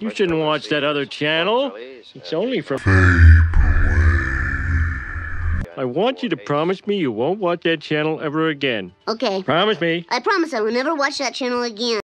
You shouldn't watch that other channel. It's only from. I want you to promise me you won't watch that channel ever again. Okay. Promise me. I promise I will never watch that channel again.